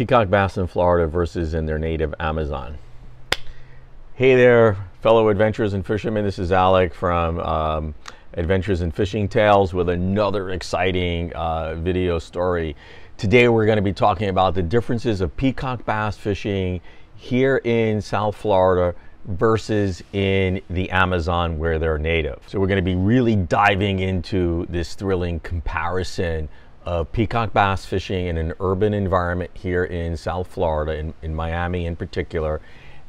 peacock bass in Florida versus in their native Amazon. Hey there, fellow adventurers and fishermen. This is Alec from um, Adventures in Fishing Tales with another exciting uh, video story. Today we're going to be talking about the differences of peacock bass fishing here in South Florida versus in the Amazon where they're native. So we're going to be really diving into this thrilling comparison of peacock bass fishing in an urban environment here in South Florida, in, in Miami in particular,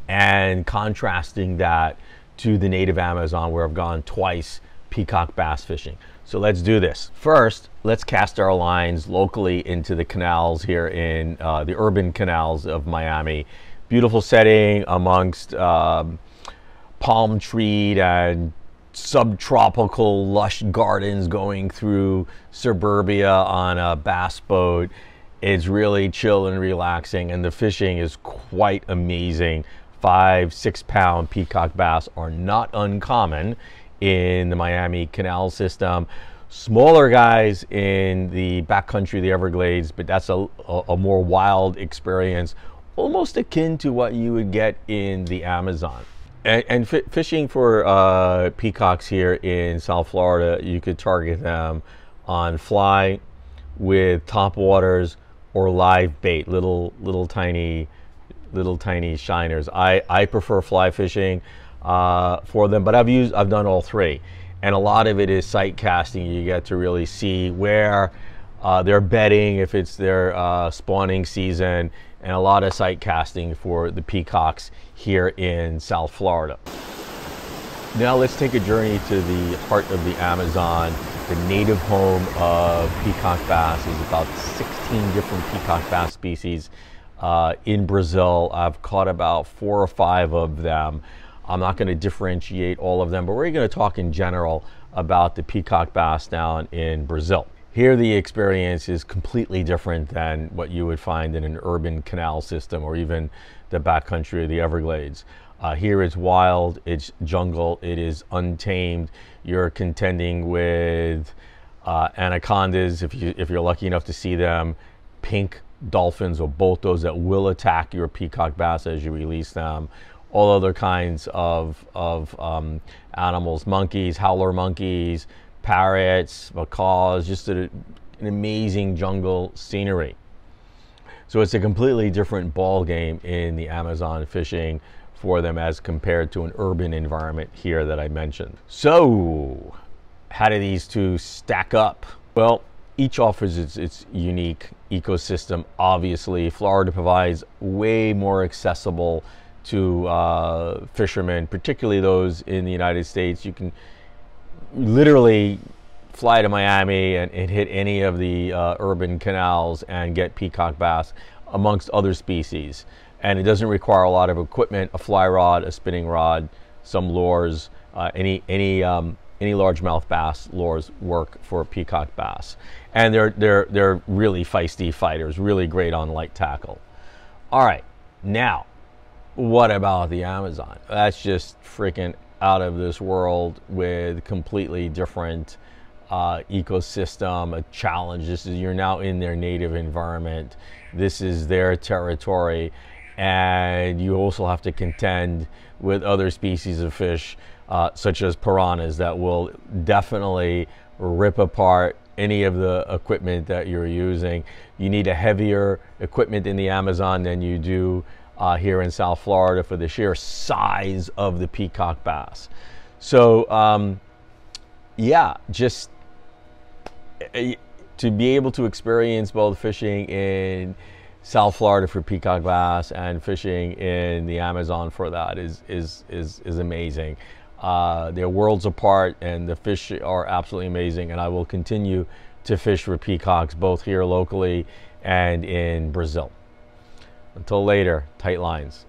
and contrasting that to the native Amazon where I've gone twice peacock bass fishing. So let's do this. First, let's cast our lines locally into the canals here in uh, the urban canals of Miami. Beautiful setting amongst um, palm treed and subtropical lush gardens going through suburbia on a bass boat. It's really chill and relaxing, and the fishing is quite amazing. Five, six pound peacock bass are not uncommon in the Miami Canal system. Smaller guys in the backcountry, of the Everglades, but that's a, a, a more wild experience, almost akin to what you would get in the Amazon. And, and fishing for uh, peacocks here in South Florida, you could target them on fly with top waters or live bait, little little tiny little tiny shiners. I, I prefer fly fishing uh, for them, but I've used I've done all three, and a lot of it is sight casting. You get to really see where uh, they're bedding if it's their uh, spawning season and a lot of sight casting for the peacocks here in South Florida. Now let's take a journey to the heart of the Amazon. The native home of peacock bass is about 16 different peacock bass species uh, in Brazil. I've caught about four or five of them. I'm not going to differentiate all of them, but we're going to talk in general about the peacock bass down in Brazil. Here, the experience is completely different than what you would find in an urban canal system or even the backcountry of the Everglades. Uh, here it's wild, it's jungle, it is untamed. You're contending with uh, anacondas, if, you, if you're lucky enough to see them, pink dolphins or botos that will attack your peacock bass as you release them, all other kinds of, of um, animals, monkeys, howler monkeys, parrots, macaws, just a, an amazing jungle scenery. So it's a completely different ball game in the Amazon fishing for them as compared to an urban environment here that I mentioned. So how do these two stack up? Well, each offers its, its unique ecosystem. Obviously, Florida provides way more accessible to uh, fishermen, particularly those in the United States. You can literally fly to Miami and, and hit any of the uh, urban canals and get peacock bass amongst other species. And it doesn't require a lot of equipment, a fly rod, a spinning rod, some lures, uh, any, any, um, any largemouth bass lures work for peacock bass. And they're, they're, they're really feisty fighters, really great on light tackle. All right, now, what about the Amazon? That's just freaking out of this world with completely different uh, ecosystem, a challenge. This is you're now in their native environment. This is their territory, and you also have to contend with other species of fish, uh, such as piranhas, that will definitely rip apart any of the equipment that you're using. You need a heavier equipment in the Amazon than you do uh, here in South Florida for the sheer size of the peacock bass. So, um, yeah, just uh, to be able to experience both fishing in South Florida for peacock bass and fishing in the Amazon for that is is is is amazing. Uh, they're worlds apart, and the fish are absolutely amazing. And I will continue to fish for peacocks both here locally and in Brazil. Until later, tight lines.